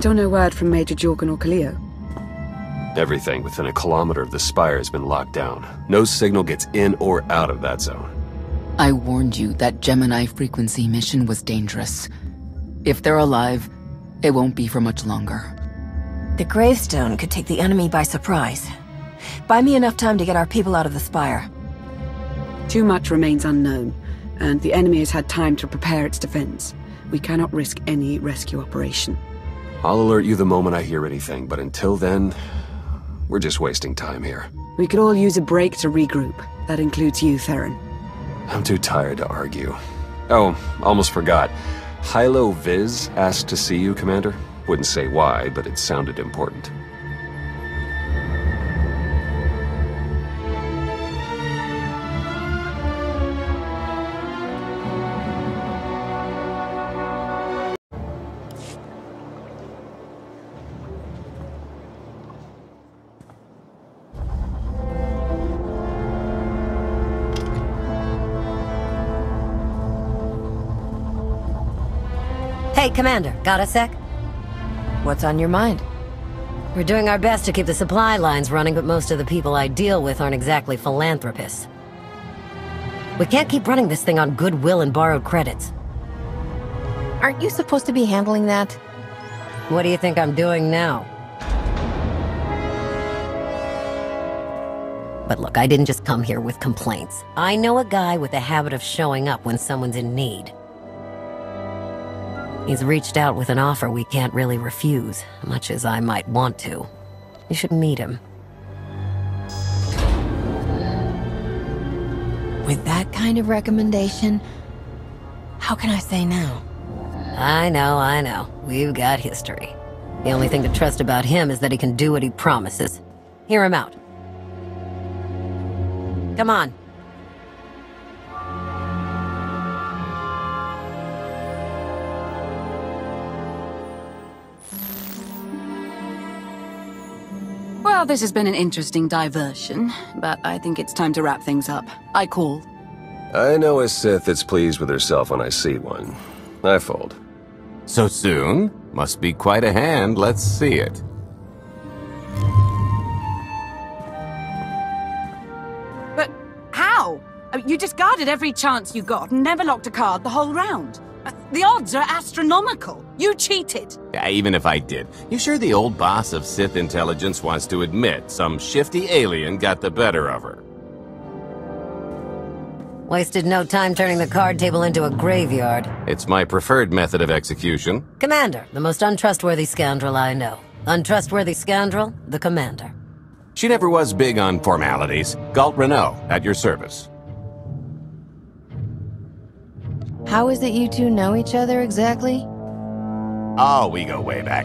Still no word from Major Jorgan or Kaliyo? Everything within a kilometer of the spire has been locked down. No signal gets in or out of that zone. I warned you that Gemini frequency mission was dangerous. If they're alive, it won't be for much longer. The gravestone could take the enemy by surprise. Buy me enough time to get our people out of the spire. Too much remains unknown, and the enemy has had time to prepare its defense. We cannot risk any rescue operation. I'll alert you the moment I hear anything, but until then, we're just wasting time here. We could all use a break to regroup. That includes you, Theron. I'm too tired to argue. Oh, almost forgot. Hylo Visz asked to see you, Commander. Wouldn't say why, but it sounded important. Commander, got a sec? What's on your mind? We're doing our best to keep the supply lines running, but most of the people I deal with aren't exactly philanthropists. We can't keep running this thing on goodwill and borrowed credits. Aren't you supposed to be handling that? What do you think I'm doing now? But look, I didn't just come here with complaints. I know a guy with a habit of showing up when someone's in need. He's reached out with an offer we can't really refuse, much as I might want to. You should meet him. With that kind of recommendation, how can I say no? I know, I know. We've got history. The only thing to trust about him is that he can do what he promises. Hear him out. Come on. Well, this has been an interesting diversion, but I think it's time to wrap things up. I call. I know a Sith that's pleased with herself when I see one. I fold. So soon? Must be quite a hand. Let's see it. But how? I mean, You discarded every chance you got and never locked a card the whole round. The odds are astronomical. You cheated. Yeah, even if I did. You sure the old boss of Sith intelligence wants to admit some shifty alien got the better of her? Wasted no time turning the card table into a graveyard. It's my preferred method of execution. Commander, the most untrustworthy scoundrel I know. Untrustworthy scoundrel, the Commander. She never was big on formalities. Gault Rennow, at your service. How is it you two know each other exactly? Oh, we go way back.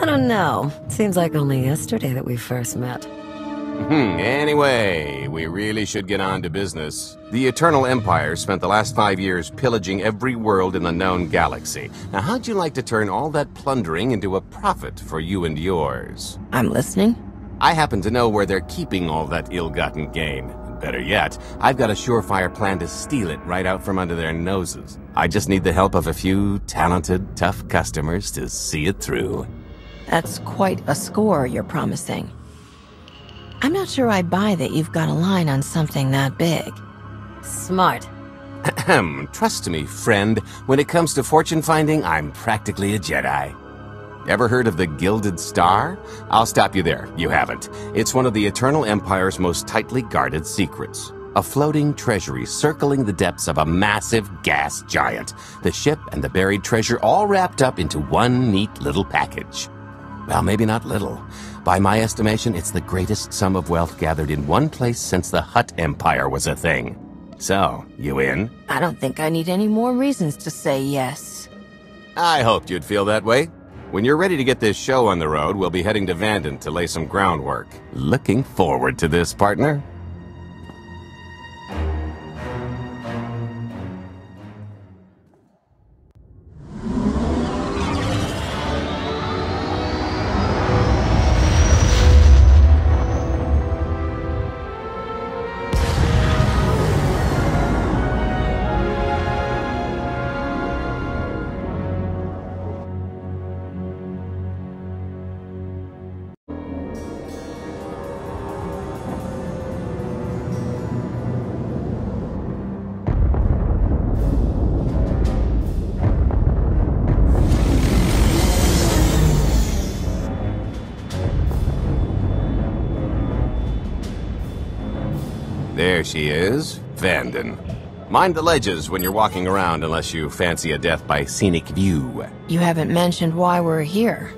I don't know. Seems like only yesterday that we first met. Hmm, anyway, we really should get on to business. The Eternal Empire spent the last five years pillaging every world in the known galaxy. Now, how'd you like to turn all that plundering into a profit for you and yours? I'm listening. I happen to know where they're keeping all that ill-gotten gain. Better yet, I've got a surefire plan to steal it right out from under their noses. I just need the help of a few talented, tough customers to see it through. That's quite a score you're promising. I'm not sure I buy that you've got a line on something that big. Smart. Ahem. Trust me, friend. When it comes to fortune finding, I'm practically a Jedi. Ever heard of the Gilded Star? I'll stop you there. You haven't. It's one of the Eternal Empire's most tightly guarded secrets. A floating treasury circling the depths of a massive gas giant. The ship and the buried treasure all wrapped up into one neat little package. Well, maybe not little. By my estimation, it's the greatest sum of wealth gathered in one place since the Hutt Empire was a thing. So, you in? I don't think I need any more reasons to say yes. I hoped you'd feel that way. When you're ready to get this show on the road, we'll be heading to Vandin to lay some groundwork. Looking forward to this, partner. There she is, Vandin. Mind the ledges when you're walking around unless you fancy a death by scenic view. You haven't mentioned why we're here.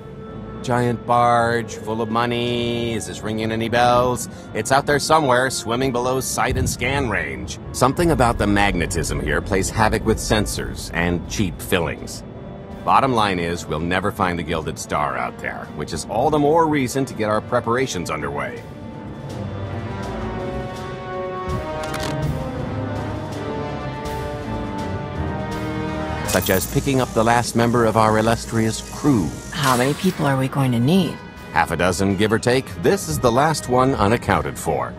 Giant barge, full of money. Is this ringing any bells? It's out there somewhere, swimming below sight and scan range. Something about the magnetism here plays havoc with sensors and cheap fillings. Bottom line is, we'll never find the Gilded Star out there, which is all the more reason to get our preparations underway. Such as picking up the last member of our illustrious crew. How many people are we going to need? Half a dozen, give or take. This is the last one unaccounted for.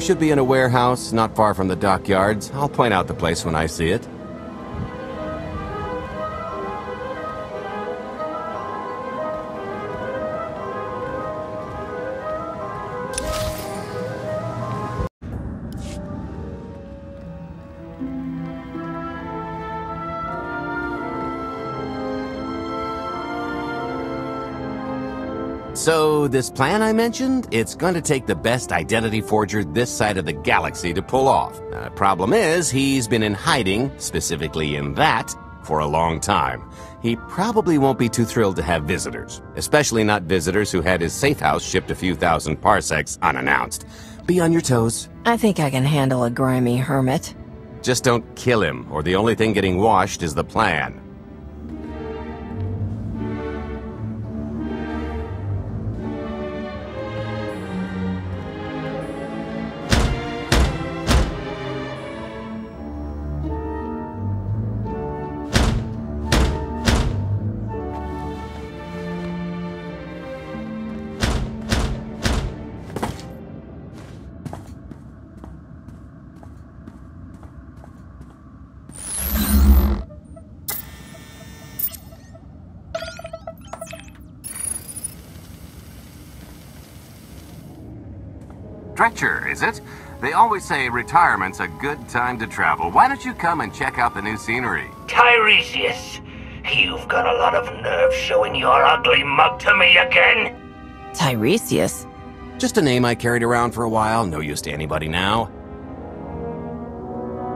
Should be in a warehouse not far from the dockyards. I'll point out the place when I see it. So, this plan I mentioned, it's going to take the best identity forger this side of the galaxy to pull off. Uh, problem is, he's been in hiding, specifically in that, for a long time. He probably won't be too thrilled to have visitors, especially not visitors who had his safe house shipped a few thousand parsecs unannounced. Be on your toes. I think I can handle a grimy hermit. Just don't kill him, or the only thing getting washed is the plan. Always say retirement's a good time to travel. Why don't you come and check out the new scenery? Tiresias, you've got a lot of nerve showing your ugly mug to me again. Tiresias? Just a name I carried around for a while, no use to anybody now.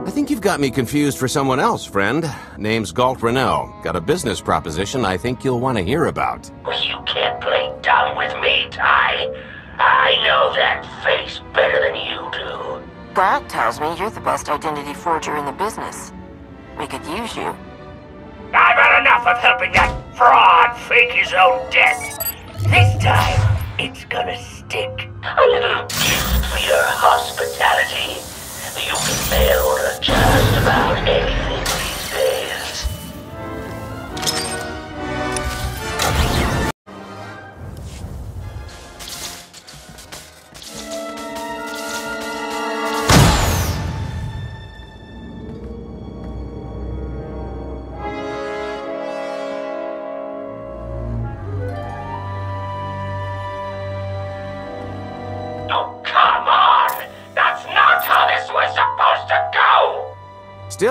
I think you've got me confused for someone else, friend. Name's Gault Rennow. Got a business proposition I think you'll want to hear about. You can't play dumb with me, Ty. I know that face better than you do. That tells me you're the best identity forger in the business. We could use you. I've had enough of helping that fraud fake his own death. This time, it's gonna stick. A little gift for your hospitality. You can mail just about anything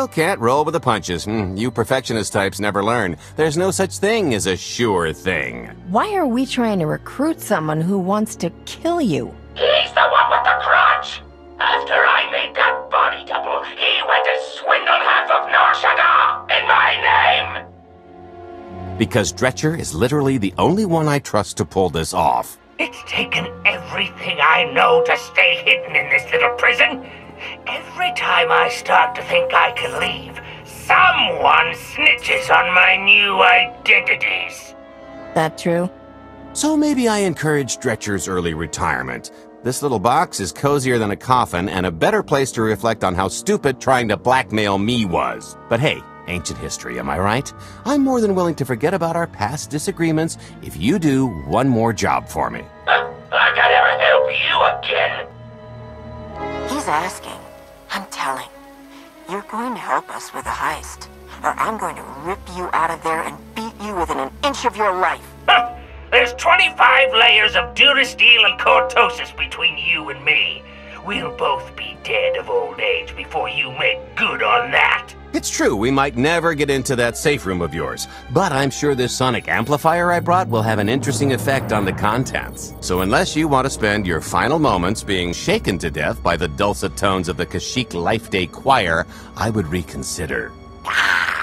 Still can't roll with the punches. Hmm, you perfectionist types never learn. There's no such thing as a sure thing. Why are we trying to recruit someone who wants to kill you? He's the one with the crutch! After I made that body double, he went and swindled half of Nar Shaddaa in my name! Because Dretcher is literally the only one I trust to pull this off. It's taken everything I know to stay hidden in this little prison. Every time I start to think I can leave, someone snitches on my new identities. That true? So maybe I encourage Dretcher's early retirement. This little box is cozier than a coffin and a better place to reflect on how stupid trying to blackmail me was. But hey, ancient history, am I right? I'm more than willing to forget about our past disagreements if you do one more job for me. I can never help you you again? He's asking. I'm telling. You're going to help us with the heist, or I'm going to rip you out of there and beat you within an inch of your life. There's 25 layers of durasteel and cortosis between you and me. We'll both be dead of old age before you make good on that. It's true, we might never get into that safe room of yours, but I'm sure this sonic amplifier I brought will have an interesting effect on the contents. So unless you want to spend your final moments being shaken to death by the dulcet tones of the Kashyyyk Life Day Choir, I would reconsider. Ah!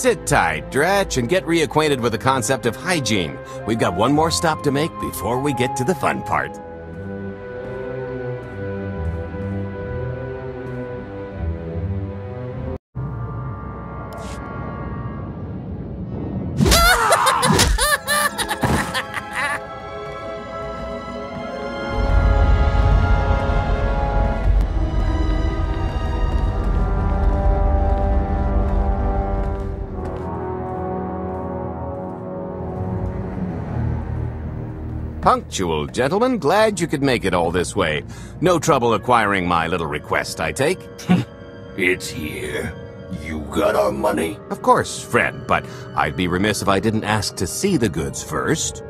Sit tight, Dretch, and get reacquainted with the concept of hygiene. We've got one more stop to make before we get to the fun part. Punctual, gentlemen. Glad you could make it all this way. No trouble acquiring my little request, I take? It's here. You got our money? Of course, friend, but I'd be remiss if I didn't ask to see the goods first.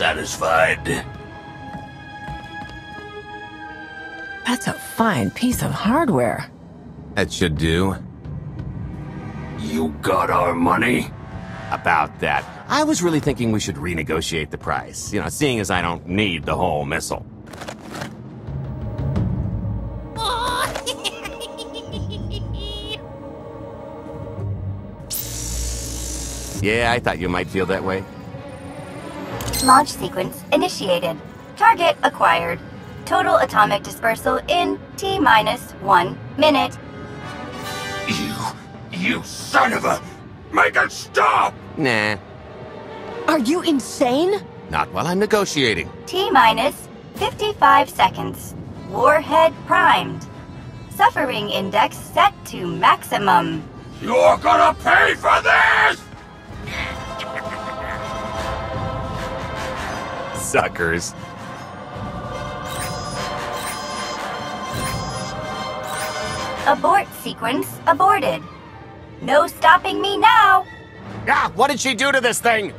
Satisfied? That's a fine piece of hardware. That should do. You got our money? About that. I was really thinking we should renegotiate the price, you know, seeing as I don't need the whole missile. Yeah, I thought you might feel that way. Launch sequence initiated. Target acquired. Total atomic dispersal in T minus one minute. You, you son of a... Make it stop! Nah, Are you insane? not while I'm negotiating. T minus 55 seconds. Warhead primed. Suffering index set to maximum. You're gonna pay for this! Suckers. Abort sequence aborted. No stopping me now. Ah, what did she do to this thing?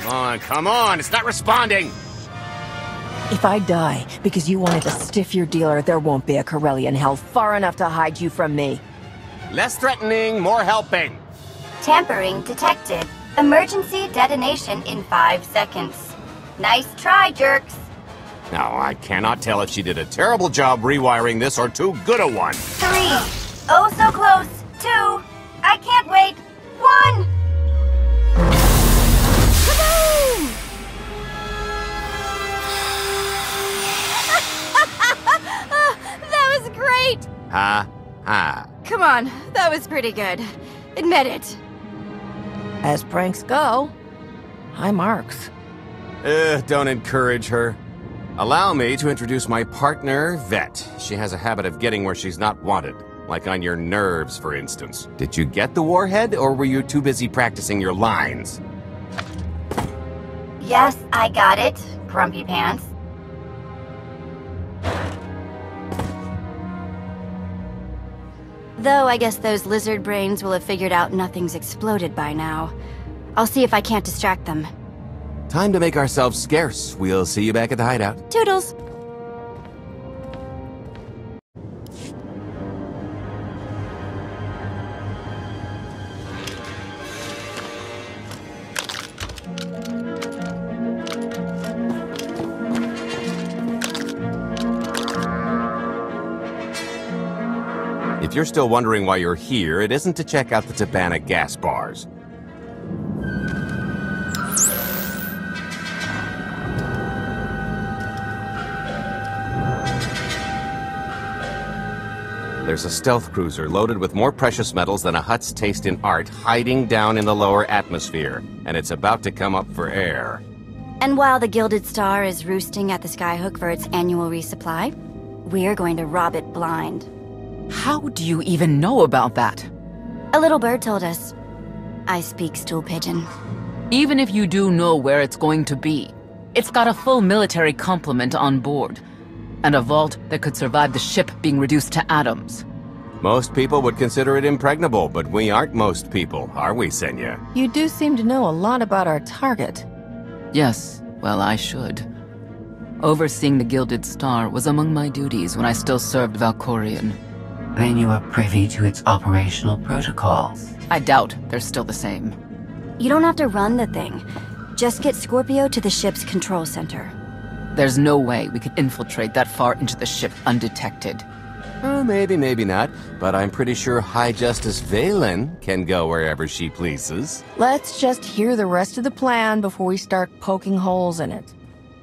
Come on, come on, it's not responding. If I die because you wanted to stiff your dealer, there won't be a Corellian hell far enough to hide you from me. Less threatening, more helping. Tampering detected. Emergency detonation in five seconds. Nice try, jerks. Now, I cannot tell if she did a terrible job rewiring this or too good a one. Three. Oh, so close. Two. I can't wait. One. That was great! Ha, ha. Come on, that was pretty good. Admit it. As pranks go, hi Marks. Ugh, don't encourage her. Allow me to introduce my partner, Vette. She has a habit of getting where she's not wanted. Like on your nerves, for instance. Did you get the warhead, or were you too busy practicing your lines? Yes, I got it. Grumpy pants. Though I guess those lizard brains will have figured out nothing's exploded by now. I'll see if I can't distract them. Time to make ourselves scarce. We'll see you back at the hideout. Toodles! You're still wondering why you're here, it isn't to check out the Tibanna gas bars. There's a stealth cruiser loaded with more precious metals than a Hutt's taste in art hiding down in the lower atmosphere, and it's about to come up for air. And while the Gilded Star is roosting at the Skyhook for its annual resupply, we're going to rob it blind. How do you even know about that? A little bird told us. I speak stool pigeon. Even if you do know where it's going to be, it's got a full military complement on board, and a vault that could survive the ship being reduced to atoms. Most people would consider it impregnable, but we aren't most people, are we, Senya? You do seem to know a lot about our target. Yes, well, I should. Overseeing the Gilded Star was among my duties when I still served Valkorion. Then you are privy to its operational protocols. I doubt they're still the same. You don't have to run the thing. Just get Scorpio to the ship's control center. There's no way we could infiltrate that far into the ship undetected. Oh, maybe, maybe not, but I'm pretty sure High Justice Vaylin can go wherever she pleases. Let's just hear the rest of the plan before we start poking holes in it.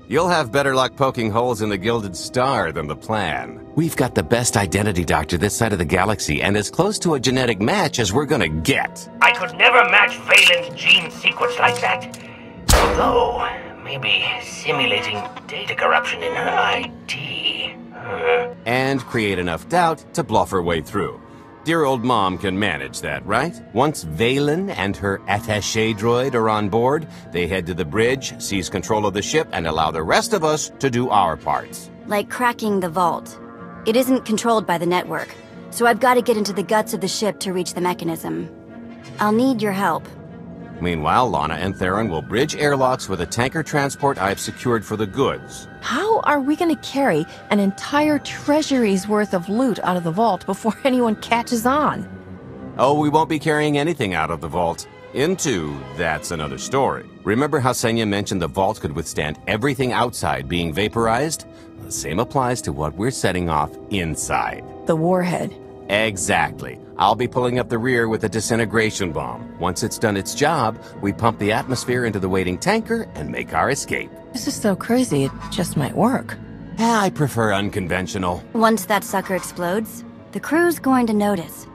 You'll have better luck poking holes in the Gilded Star than the plan. We've got the best identity doctor this side of the galaxy, and as close to a genetic match as we're gonna get. I could never match Vaylin's gene sequence like that. Although, maybe simulating data corruption in her ID. Uh, And create enough doubt to bluff her way through. Dear old mom can manage that, right? Once Vaylin and her attaché droid are on board, they head to the bridge, seize control of the ship, and allow the rest of us to do our parts. Like cracking the vault. It isn't controlled by the network, so I've got to get into the guts of the ship to reach the mechanism. I'll need your help. Meanwhile, Lana and Theron will bridge airlocks with a tanker transport I've secured for the goods. How are we going to carry an entire treasury's worth of loot out of the vault before anyone catches on? Oh, we won't be carrying anything out of the vault. Into, that's another story. Remember how Senya mentioned the vault could withstand everything outside being vaporized? The same applies to what we're setting off inside. The warhead. Exactly. I'll be pulling up the rear with a disintegration bomb. Once it's done its job, we pump the atmosphere into the waiting tanker and make our escape. This is so crazy, it just might work. I prefer unconventional. Once that sucker explodes, the crew's going to notice.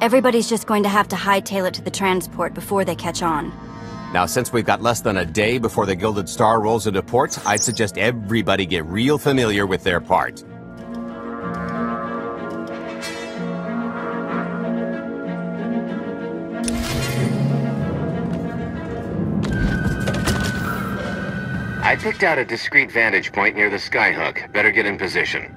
Everybody's just going to have to hightail it to the transport before they catch on. Now, since we've got less than a day before the Gilded Star rolls into port, I'd suggest everybody get real familiar with their part. I picked out a discreet vantage point near the skyhook. Better get in position.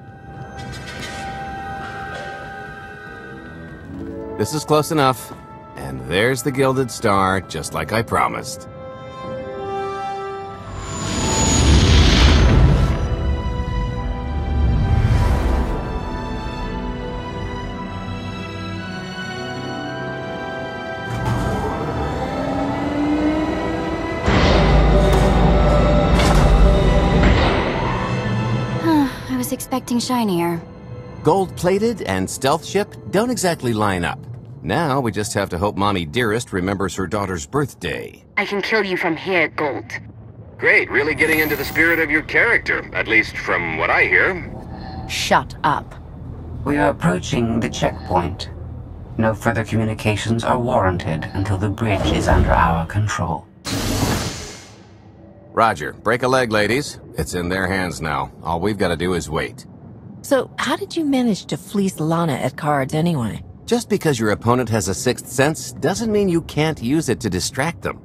This is close enough. And there's the Gilded Star, just like I promised. Expecting shinier. Gault-plated and stealth ship don't exactly line up. Now we just have to hope Mommy Dearest remembers her daughter's birthday. I can kill you from here, Gold. Great, really getting into the spirit of your character, at least from what I hear. Shut up. We are approaching the checkpoint. No further communications are warranted until the bridge is under our control. Roger, break a leg, ladies. It's in their hands now. All we've got to do is wait. So, how did you manage to fleece Lana at cards anyway? Just because your opponent has a sixth sense doesn't mean you can't use it to distract them.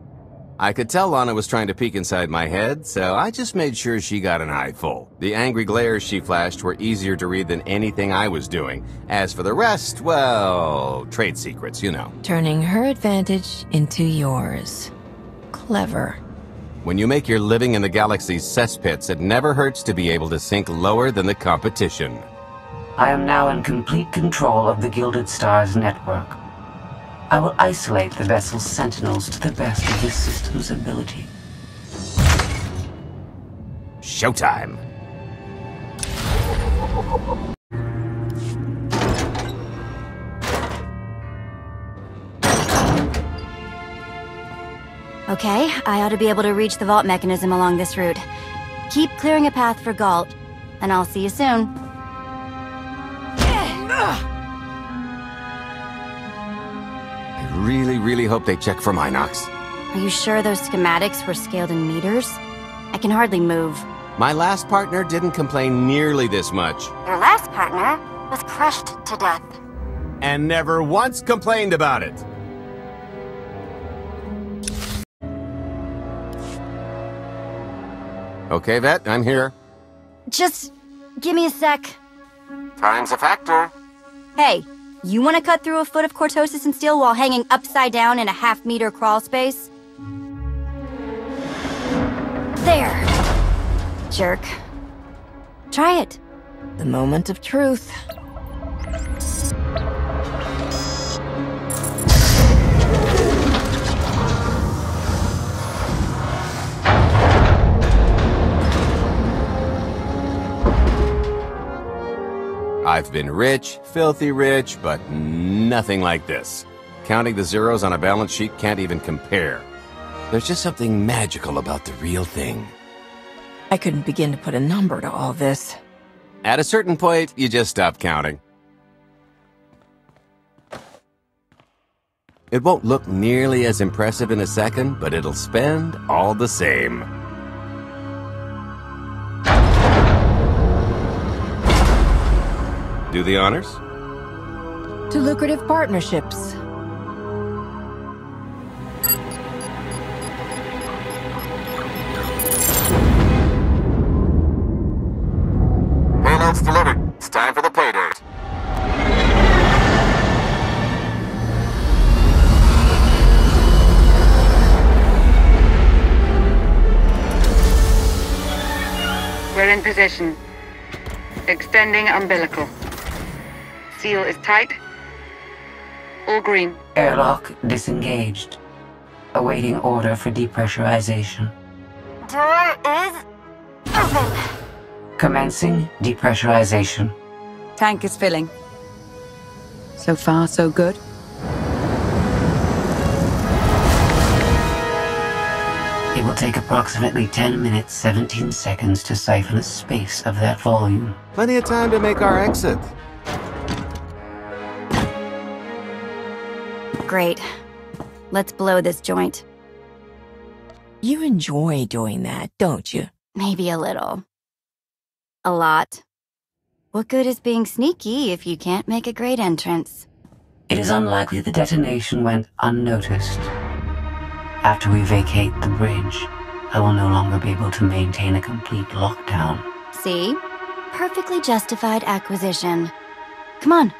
I could tell Lana was trying to peek inside my head, so I just made sure she got an eye full. The angry glares she flashed were easier to read than anything I was doing. As for the rest, well, trade secrets, you know. Turning her advantage into yours. Clever. When you make your living in the galaxy's cesspits, it never hurts to be able to sink lower than the competition. I am now in complete control of the Gilded Stars network. I will isolate the vessel's sentinels to the best of this system's ability. Showtime! Okay, I ought to be able to reach the vault mechanism along this route. Keep clearing a path for Gault, and I'll see you soon. I really, really hope they check for mynocks. Are you sure those schematics were scaled in meters? I can hardly move. My last partner didn't complain nearly this much. Your last partner was crushed to death. And never once complained about it. Okay, Vette, I'm here. Just give me a sec. Time's a factor. Hey, you want to cut through a foot of cortosis and steel while hanging upside down in a half meter crawl space? There. Jerk. Try it. The moment of truth. I've been rich, filthy rich, but nothing like this. Counting the zeros on a balance sheet can't even compare. There's just something magical about the real thing. I couldn't begin to put a number to all this. At a certain point, you just stop counting. It won't look nearly as impressive in a second, but it'll spend all the same. Do the honors? To lucrative partnerships. Payload's delivered. It's time for the pay dirt. We're in position. Extending umbilical. Seal is tight. All green. Airlock disengaged. Awaiting order for depressurization. Door is open. Commencing depressurization. Tank is filling. So far, so good. It will take approximately 10 minutes 17 seconds to siphon a space of that volume. Plenty of time to make our exit. Great. Let's blow this joint. You enjoy doing that, don't you? Maybe a little. A lot. What good is being sneaky if you can't make a great entrance? It is unlikely the detonation went unnoticed. After we vacate the bridge, I will no longer be able to maintain a complete lockdown. See? Perfectly justified acquisition. Come on.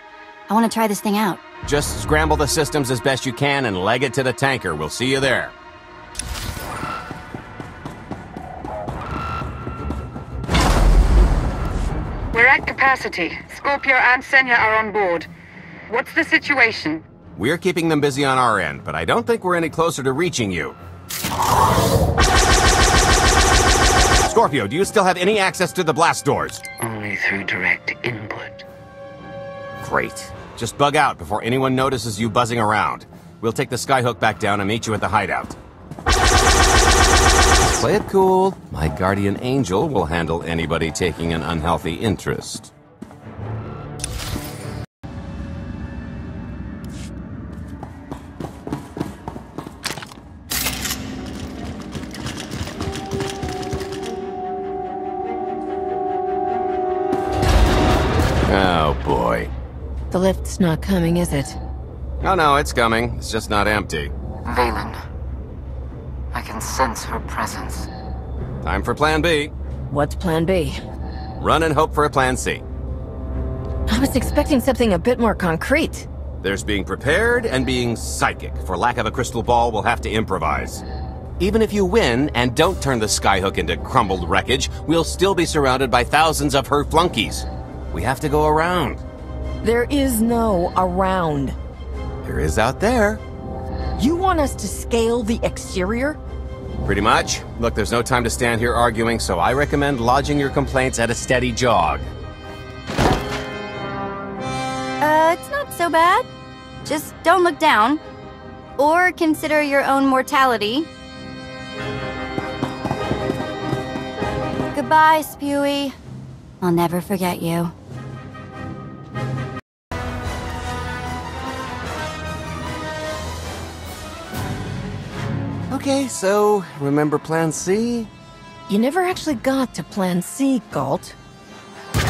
I want to try this thing out. Just scramble the systems as best you can and leg it to the tanker. We'll see you there. We're at capacity. Scorpio and Senya are on board. What's the situation? We're keeping them busy on our end, but I don't think we're any closer to reaching you. Scorpio, do you still have any access to the blast doors? Only through direct input. Great. Just bug out before anyone notices you buzzing around. We'll take the skyhook back down and meet you at the hideout. Play it cool. My guardian angel will handle anybody taking an unhealthy interest. Lift's not coming, is it? Oh no, it's coming. It's just not empty. Vaylin. I can sense her presence. Time for Plan B. What's Plan B? Run and hope for a Plan C. I was expecting something a bit more concrete. There's being prepared and being psychic. For lack of a crystal ball, we'll have to improvise. Even if you win and don't turn the skyhook into crumbled wreckage, we'll still be surrounded by thousands of her flunkies. We have to go around. There is no around. There is out there. You want us to scale the exterior? Pretty much. Look, there's no time to stand here arguing, so I recommend lodging your complaints at a steady jog. Uh, it's not so bad. Just don't look down. Or consider your own mortality. Goodbye, Spewy. I'll never forget you. Okay, so remember Plan C? You never actually got to Plan C, Gault. Turns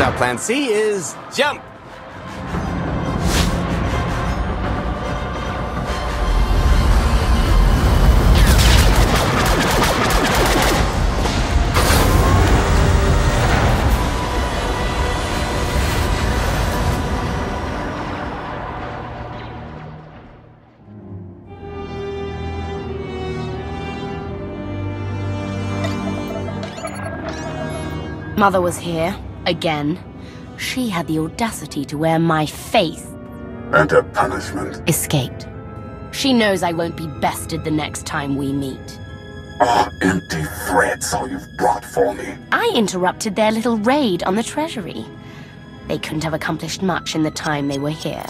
out Plan C is jump! Mother was here, again. She had the audacity to wear my face. And a punishment. Escaped. She knows I won't be bested the next time we meet. Are empty threats all you've brought for me? I interrupted their little raid on the Treasury. They couldn't have accomplished much in the time they were here.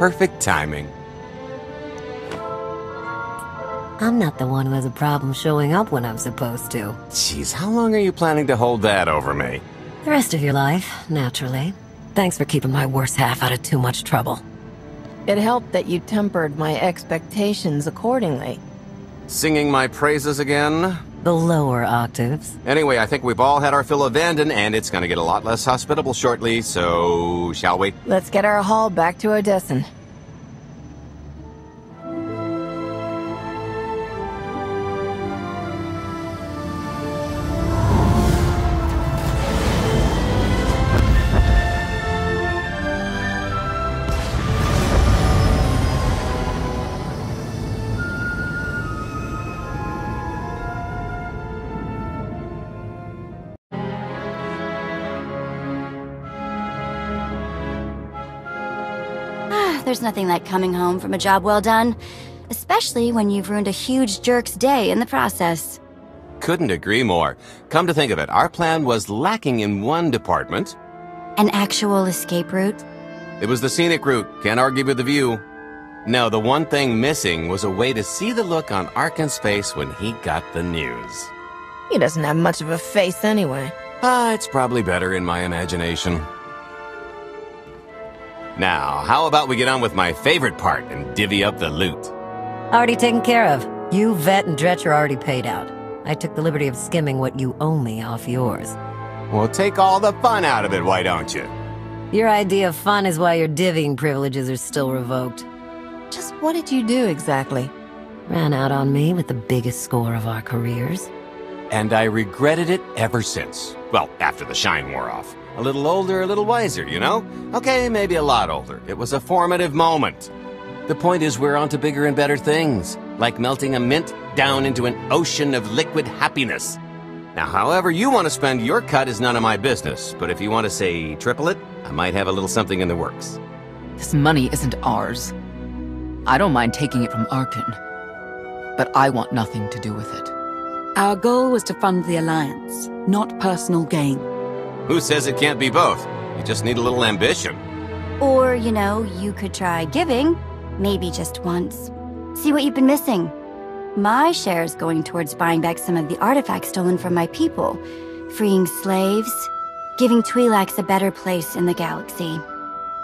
Perfect timing. I'm not the one who has a problem showing up when I'm supposed to. Jeez, how long are you planning to hold that over me? The rest of your life, naturally. Thanks for keeping my worse half out of too much trouble. It helped that you tempered my expectations accordingly. Singing my praises again? The lower octaves. Anyway, I think we've all had our fill of Vandin, and it's gonna get a lot less hospitable shortly, so shall we? Let's get our haul back to Odessen. There's nothing like coming home from a job well done. Especially when you've ruined a huge jerk's day in the process. Couldn't agree more. Come to think of it, our plan was lacking in one department. An actual escape route? It was the scenic route, can't argue with the view. No, the one thing missing was a way to see the look on Arcann's face when he got the news. He doesn't have much of a face anyway. Ah, it's probably better in my imagination. Now, how about we get on with my favorite part and divvy up the loot? Already taken care of. You, Vette, and Dretch are already paid out. I took the liberty of skimming what you owe me off yours. Well, take all the fun out of it, why don't you? Your idea of fun is why your divvying privileges are still revoked. Just what did you do exactly? Ran out on me with the biggest score of our careers. And I regretted it ever since. Well, after the shine wore off. A little older, a little wiser, you know? Okay, maybe a lot older. It was a formative moment. The point is we're on to bigger and better things, like melting a mint down into an ocean of liquid happiness. Now, however you want to spend your cut is none of my business, but if you want to say triple it, I might have a little something in the works. This money isn't ours. I don't mind taking it from Arcann, but I want nothing to do with it. Our goal was to fund the Alliance, not personal gain. Who says it can't be both? You just need a little ambition. Or, you know, you could try giving. Maybe just once. See what you've been missing. My share is going towards buying back some of the artifacts stolen from my people, freeing slaves, giving Twi'leks a better place in the galaxy.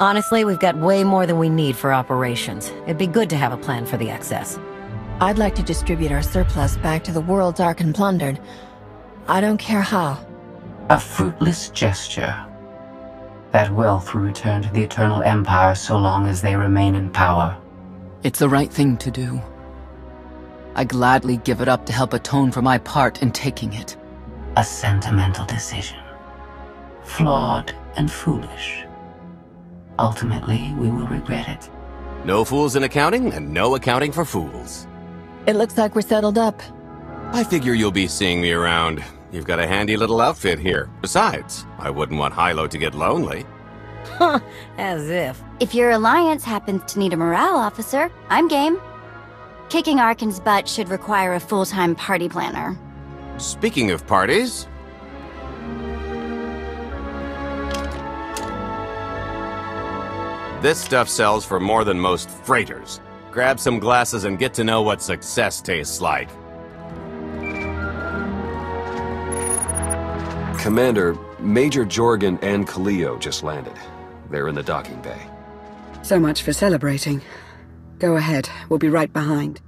Honestly, we've got way more than we need for operations. It'd be good to have a plan for the excess. I'd like to distribute our surplus back to the worlds Arcann plundered. I don't care how. A fruitless gesture. That wealth will return to the Eternal Empire so long as they remain in power. It's the right thing to do. I gladly give it up to help atone for my part in taking it. A sentimental decision. Flawed and foolish. Ultimately, we will regret it. No fools in accounting, and no accounting for fools. It looks like we're settled up. I figure you'll be seeing me around. You've got a handy little outfit here. Besides, I wouldn't want Hylo to get lonely. Huh, as if. If your alliance happens to need a morale officer, I'm game. Kicking Arcann's butt should require a full-time party planner. Speaking of parties... This stuff sells for more than most freighters. Grab some glasses and get to know what success tastes like. Commander, Major Jorgan and Kaliyo just landed. They're in the docking bay. So much for celebrating. Go ahead, we'll be right behind.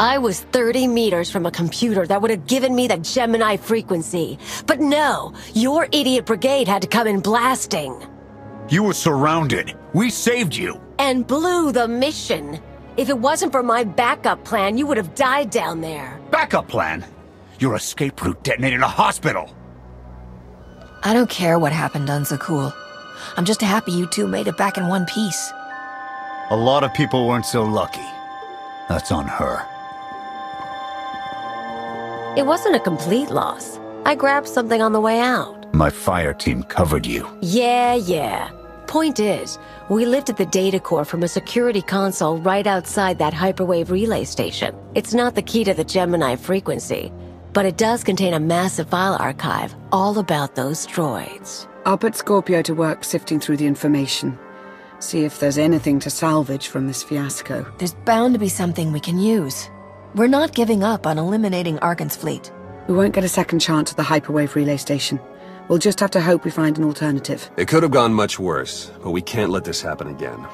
I was 30 meters from a computer that would have given me the Gemini frequency. But no, your idiot brigade had to come in blasting. You were surrounded. We saved you. And blew the mission. If it wasn't for my backup plan, you would have died down there. Backup plan? Your escape route detonated a hospital. I don't care what happened on Zakuul. I'm just happy you two made it back in one piece. A lot of people weren't so lucky. That's on her. It wasn't a complete loss. I grabbed something on the way out. My fire team covered you. Yeah, yeah. Point is, we lifted the data core from a security console right outside that hyperwave relay station. It's not the key to the Gemini frequency, but it does contain a massive file archive all about those droids. I'll put Scorpio to work sifting through the information. See if there's anything to salvage from this fiasco. There's bound to be something we can use. We're not giving up on eliminating Arcann's fleet. We won't get a second chance at the hyperwave relay station. We'll just have to hope we find an alternative. It could have gone much worse, but we can't let this happen again.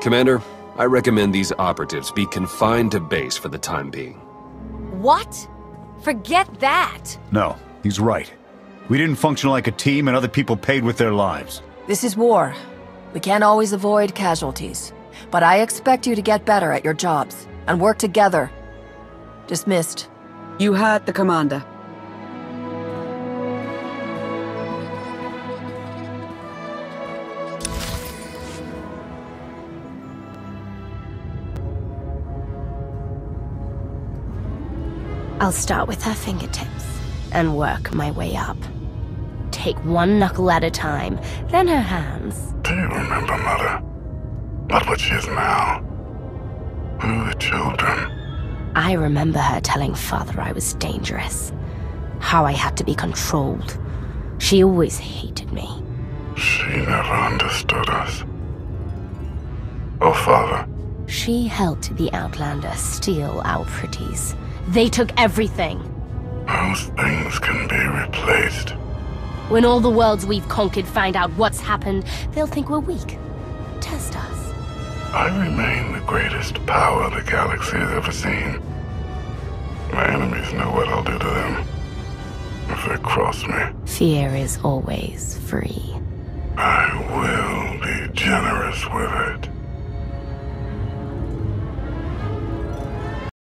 Commander, I recommend these operatives be confined to base for the time being. What? Forget that! No, he's right. We didn't function like a team and other people paid with their lives. This is war. We can't always avoid casualties. But I expect you to get better at your jobs and work together Dismissed. You heard the commander. I'll start with her fingertips and work my way up. Take one knuckle at a time, then her hands. Do you remember, Mother? Not what she is now. Who are the children? I remember her telling Father I was dangerous. How I had to be controlled. She always hated me. She never understood us. Oh, Father. She helped the Outlander steal our pretties. They took everything. Those things can be replaced. When all the worlds we've conquered find out what's happened, they'll think we're weak. Test us. I remain the greatest power the galaxy has ever seen. My enemies know what I'll do to them if they cross me. Fear is always free. I will be generous with it.